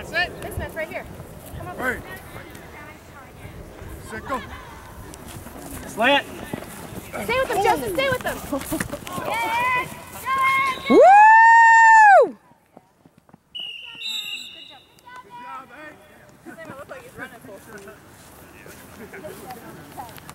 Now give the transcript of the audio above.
That's it. This Smith right here. Come on. Right. Set, go. Slant. Stay with them, oh. Justin. Stay with them. yeah. Woo! Good job, eh? Doesn't even look like he's running full speed.